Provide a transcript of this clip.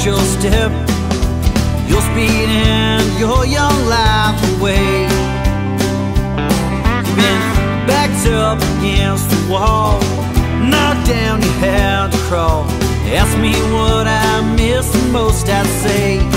your step. You're speeding your young life away. You've been backed up against the wall. Knocked down, you had to crawl. Ask me what I miss the most, I'd say.